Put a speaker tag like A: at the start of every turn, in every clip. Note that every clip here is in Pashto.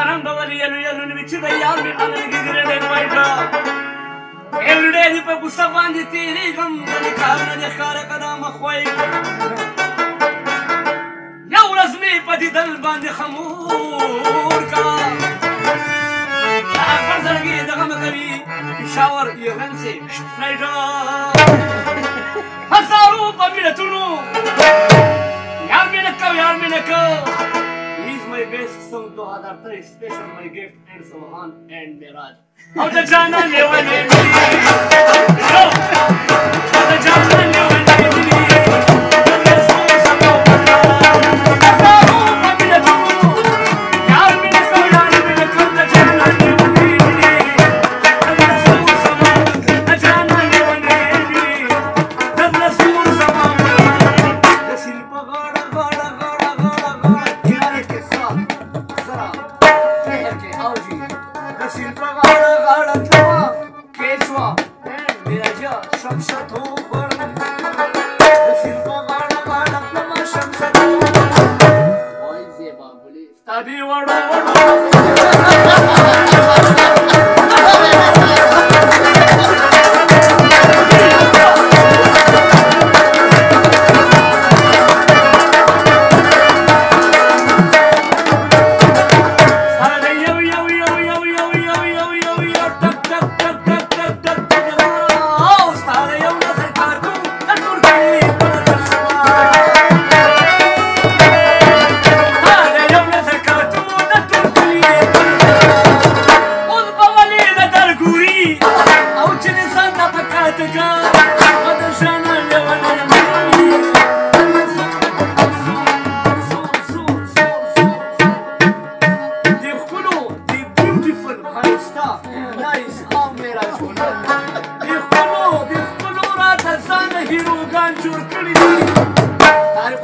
A: ಆರಂಭವರಿಯಲು ಎಲು ನಿಮಿಷದ ಯಾರು ನಿನ್ನ ಎಲ್ಲುಡೆ ದಿಪ ಕುಸ ಬಾಂಧಿ ತೀರಿ ಗಂಬಲಿ ಕಾರಣದ ಕಾರಕ ನಾಮ ಹೋಯ್ یو ورځ مې په دې دل باندې خمور کا اکبر زړګي دغه مکوي پېښور یغن سي فلایډا هزارو په مینتونو یار مې نه کو یار مې نه کو my best song to other three, special my gift and so
B: on and Miraj. Of the channel, you
A: I'll Adi Wada Wada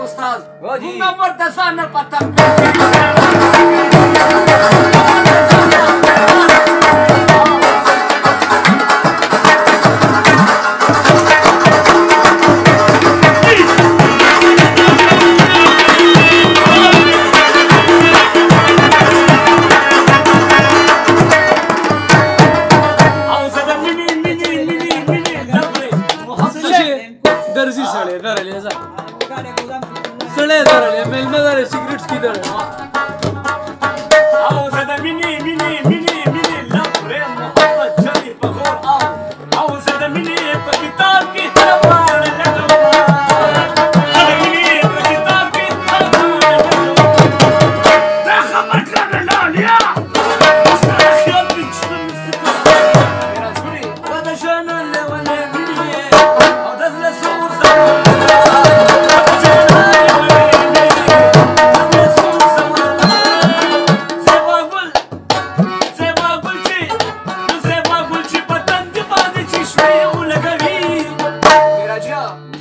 A: استاد موږ ورته ځان نه پته 그대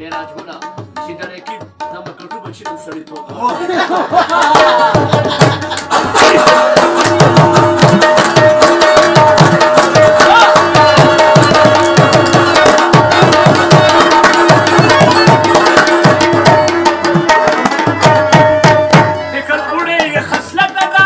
A: ನೇರಾಜುನ ಸಿದರಕಿ ನಮ್ಮ ಕಟುಬಶಿನ ಸಳಿತು खसला